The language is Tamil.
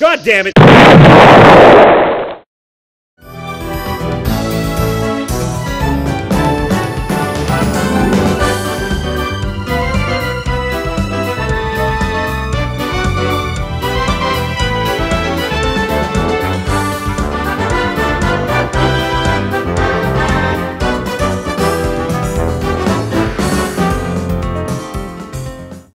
God damn it!